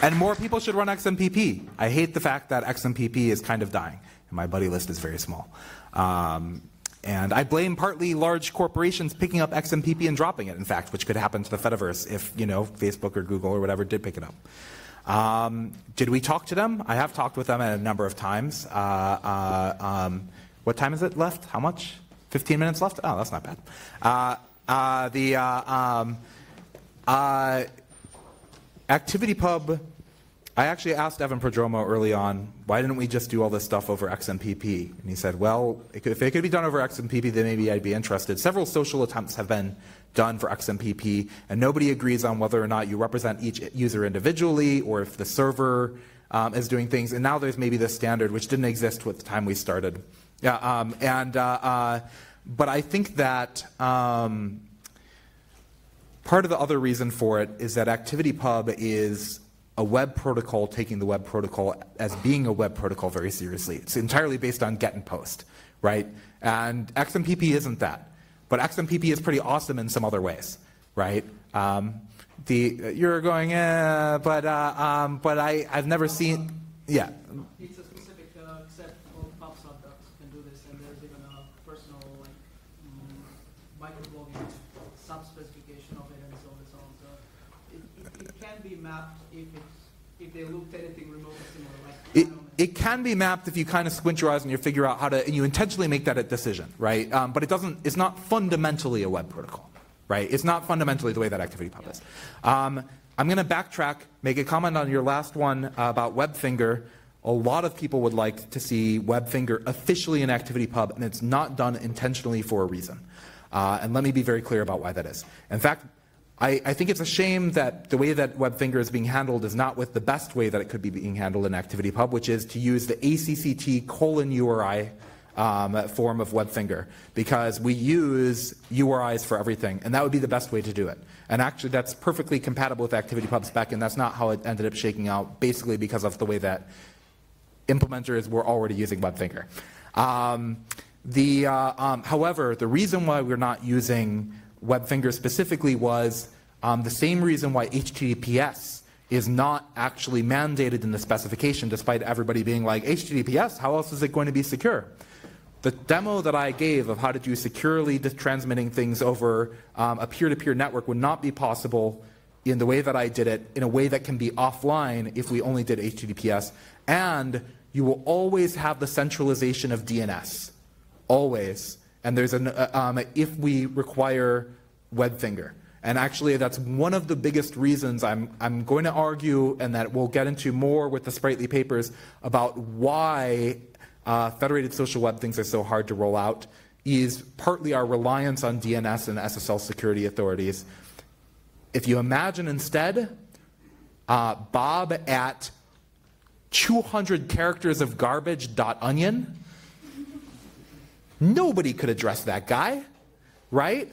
And more people should run XMPP. I hate the fact that XMPP is kind of dying, and my buddy list is very small. Um, and I blame partly large corporations picking up XMPP and dropping it, in fact, which could happen to the Fediverse if, you know, Facebook or Google or whatever did pick it up. Um, did we talk to them? I have talked with them a number of times. Uh, uh, um, what time is it left? How much? 15 minutes left? Oh, that's not bad. Uh, uh the uh, um, uh, ActivityPub, I actually asked Evan Prodromou early on, why didn't we just do all this stuff over XMPP? And he said, well, if it could be done over XMPP, then maybe I'd be interested. Several social attempts have been done for XMPP, and nobody agrees on whether or not you represent each user individually or if the server um, is doing things. And now there's maybe this standard, which didn't exist at the time we started. Yeah, um, and, uh, uh, but I think that um, Part of the other reason for it is that ActivityPub is a web protocol taking the web protocol as being a web protocol very seriously. It's entirely based on get and post, right? And XMPP isn't that. But XMPP is pretty awesome in some other ways, right? Um, the, you're going, eh, but, uh, um, but I, I've never seen, yeah. They looked anything remotely similar. Like, it, it can be mapped if you kind of squint your eyes and you figure out how to, and you intentionally make that a decision, right? Um, but it doesn't, it's not fundamentally a web protocol, right? It's not fundamentally the way that ActivityPub yeah. is. Um, I'm going to backtrack, make a comment on your last one uh, about WebFinger. A lot of people would like to see WebFinger officially in ActivityPub, and it's not done intentionally for a reason. Uh, and let me be very clear about why that is. In fact, I, I, think it's a shame that the way that WebFinger is being handled is not with the best way that it could be being handled in ActivityPub, which is to use the ACCT colon URI um, form of WebFinger, because we use URIs for everything, and that would be the best way to do it. And actually, that's perfectly compatible with ActivityPub spec, and that's not how it ended up shaking out, basically because of the way that implementers were already using WebFinger. Um, the, uh, um, however, the reason why we're not using WebFinger specifically was um, the same reason why HTTPS is not actually mandated in the specification, despite everybody being like, HTTPS, how else is it going to be secure? The demo that I gave of how to do securely transmitting things over um, a peer-to-peer network would not be possible in the way that I did it, in a way that can be offline if we only did HTTPS. And you will always have the centralization of DNS, always. And there's an uh, um, if we require WebFinger. And actually, that's one of the biggest reasons I'm, I'm going to argue, and that we'll get into more with the Spritely papers, about why uh, federated social web things are so hard to roll out, is partly our reliance on DNS and SSL security authorities. If you imagine instead uh, Bob at 200 characters of garbage onion, nobody could address that guy, right?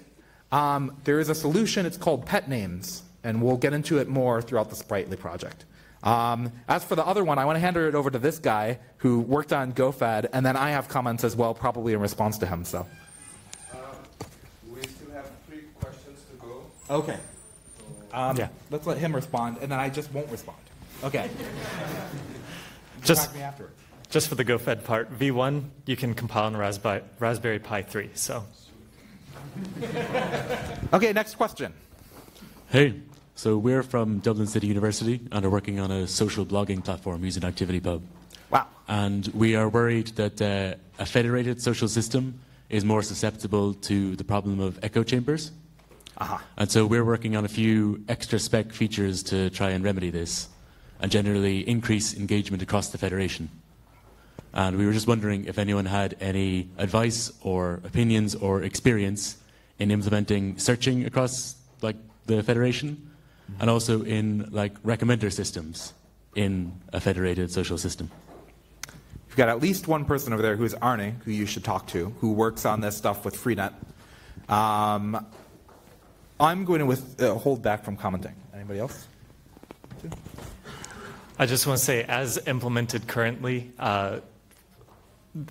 Um, there is a solution, it's called pet names, and we'll get into it more throughout the Spritely project. Um, as for the other one, I want to hand it over to this guy who worked on GoFed, and then I have comments as well, probably in response to him. So. Uh, we still have three questions to go. Okay. Um, yeah. Let's let him respond, and then I just won't respond. Okay. just, just for the GoFed part, V1 you can compile on Raspberry, Raspberry Pi 3. So. okay, next question. Hey, so we're from Dublin City University and are working on a social blogging platform using ActivityPub. Wow. And we are worried that uh, a federated social system is more susceptible to the problem of echo chambers. Uh-huh. And so we're working on a few extra spec features to try and remedy this and generally increase engagement across the federation. And we were just wondering if anyone had any advice or opinions or experience in implementing searching across like the federation mm-hmm. and also in like recommender systems in a federated social system. You've got at least one person over there who is Arne, who you should talk to, who works on this stuff with Freenet. Um, I'm going to with, uh, hold back from commenting. Anybody else? I just want to say, as implemented currently, uh,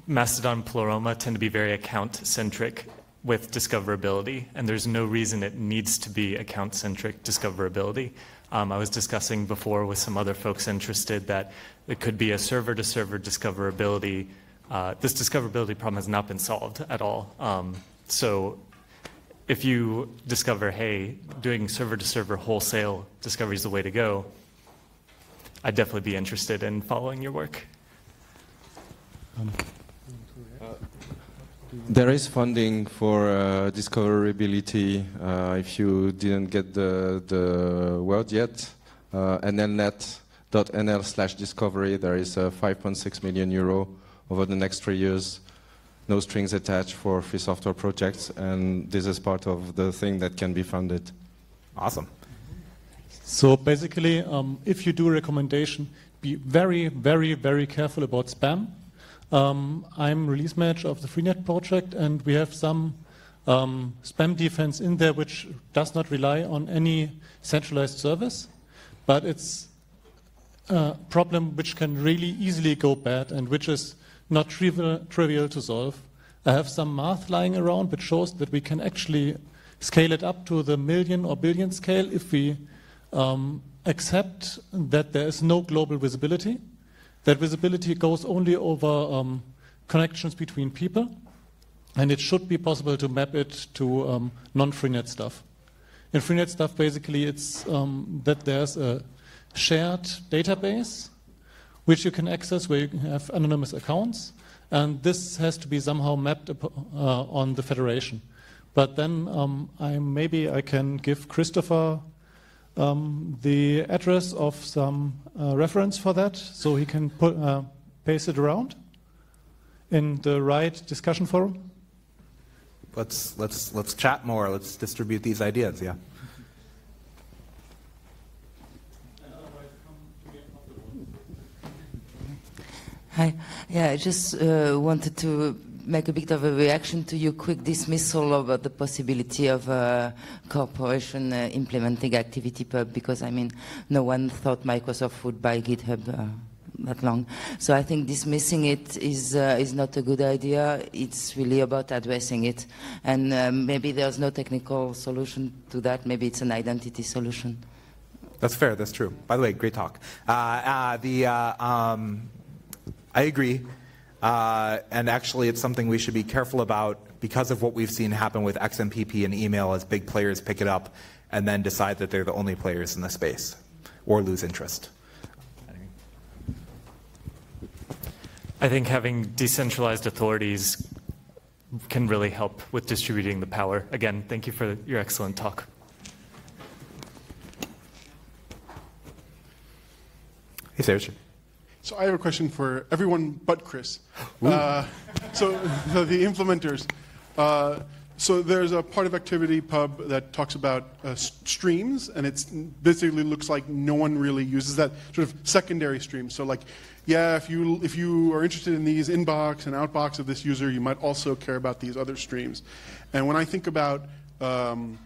Mastodon Pleroma tend to be very account centric with discoverability, and there's no reason it needs to be account centric discoverability. Um, I was discussing before with some other folks interested that it could be a server to server discoverability. Uh, this discoverability problem has not been solved at all. Um, so if you discover, hey, doing server to server wholesale discovery is the way to go, I'd definitely be interested in following your work. Um, there is funding for uh, discoverability uh, if you didn't get the, the word yet. Uh, nlnet.nl slash discovery, there is uh, 5.6 million euro over the next three years. No strings attached for free software projects, and this is part of the thing that can be funded. Awesome. So basically, um, if you do a recommendation, be very, very, very careful about spam um, I'm release manager of the Freenet project, and we have some um, spam defense in there which does not rely on any centralized service, but it's a problem which can really easily go bad and which is not trivial, trivial to solve. I have some math lying around which shows that we can actually scale it up to the million or billion scale if we um, accept that there is no global visibility that visibility goes only over um, connections between people, and it should be possible to map it to um, non-freenet stuff. In freenet stuff, basically, it's um, that there's a shared database which you can access where you have anonymous accounts, and this has to be somehow mapped uh, on the federation. But then um, I, maybe I can give Christopher um, the address of some uh, reference for that so he can put, uh, paste it around in the right discussion forum? Let's, let's, let's chat more. Let's distribute these ideas, yeah. Hi. Yeah, I just uh, wanted to make a bit of a reaction to your quick dismissal about the possibility of a corporation uh, implementing ActivityPub because I mean, no one thought Microsoft would buy GitHub uh, that long. So I think dismissing it is uh, is not a good idea. It's really about addressing it, and uh, maybe there's no technical solution to that. Maybe it's an identity solution. That's fair. That's true. By the way, great talk. Uh, uh, the uh, um, I agree, uh, and actually, it's something we should be careful about because of what we've seen happen with XMPP and email as big players pick it up and then decide that they're the only players in the space or lose interest. I think having decentralized authorities can really help with distributing the power. Again, thank you for your excellent talk. Hey, Serge. So I have a question for everyone but Chris. Uh, so the implementers. Uh, so there's a part of ActivityPub that talks about uh, streams, and it basically looks like no one really uses that sort of secondary stream. So like, yeah, if you if you are interested in these inbox and outbox of this user, you might also care about these other streams. And when I think about um,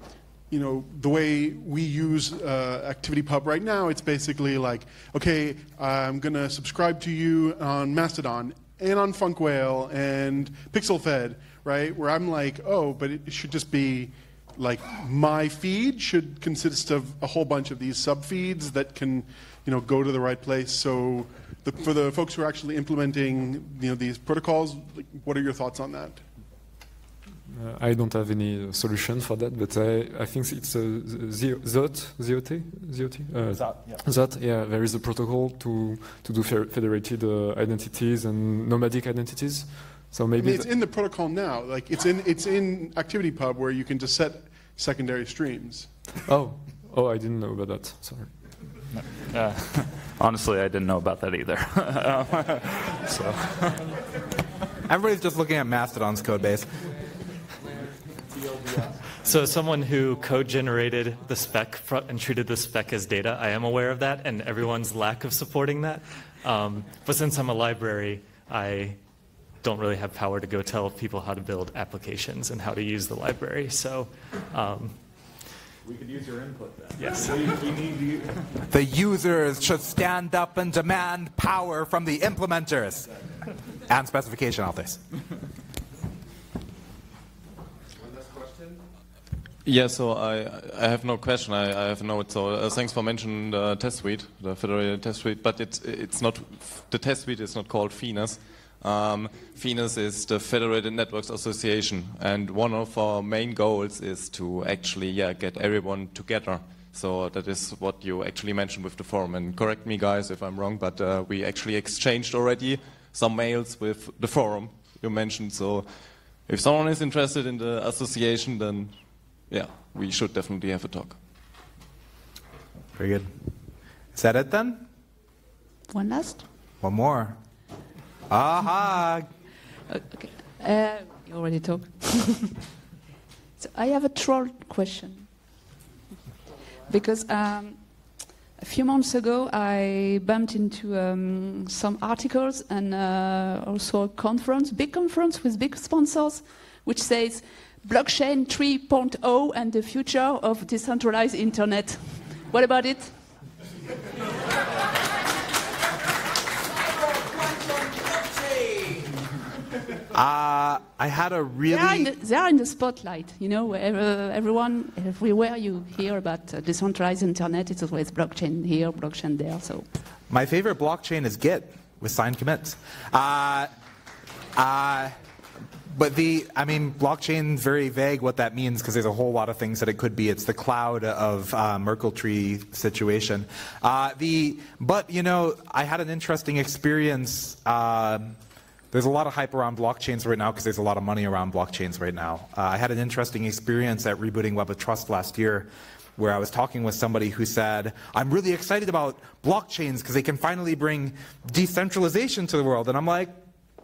you know, the way we use uh, ActivityPub right now, it's basically like, okay, I'm going to subscribe to you on Mastodon and on Funkwhale and PixelFed, right? Where I'm like, oh, but it should just be like my feed should consist of a whole bunch of these subfeeds that can, you know, go to the right place. So the, for the folks who are actually implementing, you know, these protocols, like, what are your thoughts on that? Uh, I don't have any solution for that, but I, I think it's a ZOT, ZOT, ZOT, uh, Zot, yeah. Zot, yeah. There is a protocol to to do fer- federated uh, identities and nomadic identities. So I maybe mean, it's th- in the protocol now. Like it's in it's in ActivityPub where you can just set secondary streams. oh oh I didn't know about that. Sorry. Uh, honestly, I didn't know about that either. so. Everybody's just looking at Mastodon's code base. So, someone who code generated the spec and treated the spec as data, I am aware of that and everyone's lack of supporting that. Um, but since I'm a library, I don't really have power to go tell people how to build applications and how to use the library. So, um, We could use your input then. Yes. We, we need you. The users should stand up and demand power from the implementers and specification authors. Yeah, so I, I have no question. I, I have no. So uh, thanks for mentioning the test suite, the federated test suite. But it's it's not the test suite is not called FeNeAS. Um, FeNeAS is the Federated Networks Association, and one of our main goals is to actually yeah get everyone together. So that is what you actually mentioned with the forum. And correct me, guys, if I'm wrong, but uh, we actually exchanged already some mails with the forum you mentioned. So if someone is interested in the association, then yeah, we should definitely have a talk. Very good. Is that it then? One last? One more. Aha! Okay. Uh, you already talked. so I have a troll question. Because um, a few months ago, I bumped into um, some articles and uh, also a conference, big conference with big sponsors, which says blockchain 3.0 and the future of decentralized internet. What about it? Uh, I had a They are, in really. the, they are in the spotlight, you know, where, uh, everyone, everywhere you hear about uh, decentralized internet, it's always blockchain here, blockchain there. So My favorite blockchain is Git with signed commits. Uh, uh, but the, I mean, blockchain's very vague what that means because there's a whole lot of things that it could be. It's the cloud of uh, Merkle tree situation. Uh, the, but you know, I had an interesting experience. um there's a lot of hype around blockchains right now because there's a lot of money around blockchains right now. Uh, I had an interesting experience at Rebooting Web of Trust last year where I was talking with somebody who said, I'm really excited about blockchains because they can finally bring decentralization to the world. And I'm like,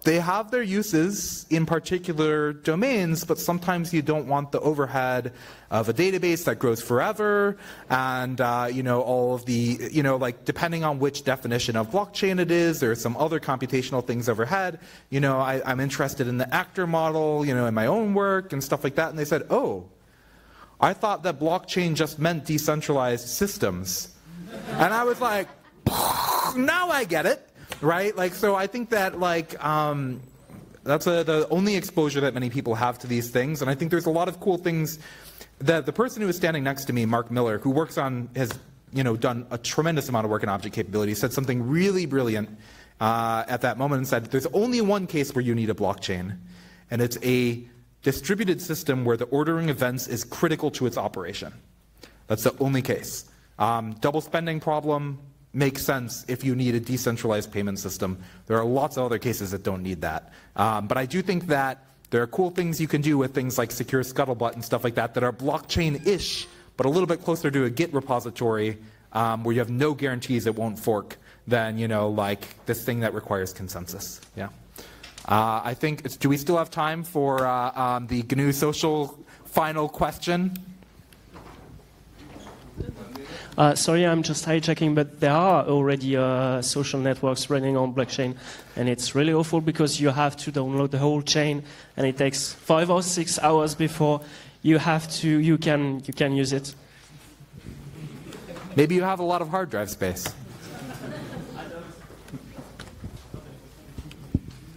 they have their uses in particular domains, but sometimes you don't want the overhead of a database that grows forever, and uh, you know all of the you know like depending on which definition of blockchain it is, there's some other computational things overhead. You know, I, I'm interested in the actor model, you know, in my own work and stuff like that. And they said, oh, I thought that blockchain just meant decentralized systems, and I was like, now I get it. Right? Like, so I think that like um, that's a, the only exposure that many people have to these things, and I think there's a lot of cool things. that the person who is standing next to me, Mark Miller, who works on has you know done a tremendous amount of work in object capability, said something really brilliant uh, at that moment and said, "There's only one case where you need a blockchain, and it's a distributed system where the ordering events is critical to its operation. That's the only case. Um, double spending problem makes sense if you need a decentralized payment system. There are lots of other cases that don't need that. Um, but I do think that there are cool things you can do with things like secure scuttlebutt and stuff like that that are blockchain-ish, but a little bit closer to a Git repository um, where you have no guarantees it won't fork than you know like this thing that requires consensus. Yeah. Uh, I think. It's do we still have time for uh, um, the GNU social final question? Uh, sorry, I'm just hijacking, but there are already uh, social networks running on blockchain, and it's really awful because you have to download the whole chain, and it takes five or six hours before you have to you can you can use it. Maybe you have a lot of hard drive space.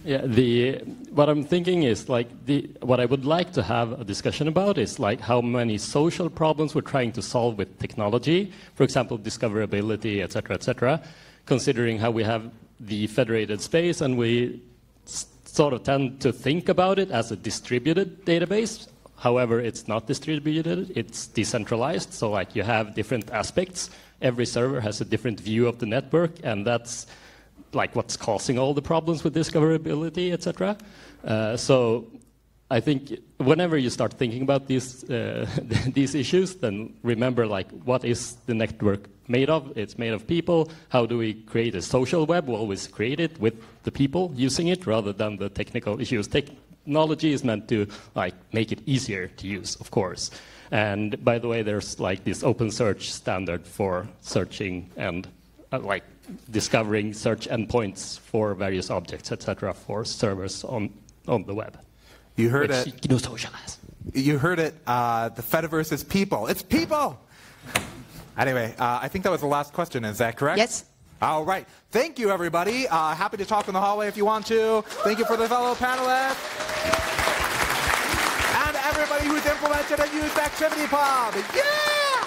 Yeah, the what I'm thinking is like the what I would like to have a discussion about is like how many social problems we're trying to solve with technology, for example, discoverability, etc., etc. Considering how we have the federated space and we sort of tend to think about it as a distributed database. However, it's not distributed; it's decentralized. So, like you have different aspects. Every server has a different view of the network, and that's like what's causing all the problems with discoverability, etc. Uh, so I think whenever you start thinking about these uh, these issues, then remember like what is the network made of? It's made of people. How do we create a social web? We always create it with the people using it rather than the technical issues. Technology is meant to like make it easier to use, of course. And by the way, there's like this open search standard for searching and uh, like discovering search endpoints for various objects, etc., for servers on, on the web. You heard Which it. GNU Social. You heard it. Uh, the Fediverse is people. It's people. Anyway, uh, I think that was the last question. Is that correct? Yes. All right. Thank you, everybody. Uh, happy to talk in the hallway if you want to. Thank you for the fellow panelists. And everybody who's implemented and used ActivityPub. Yeah!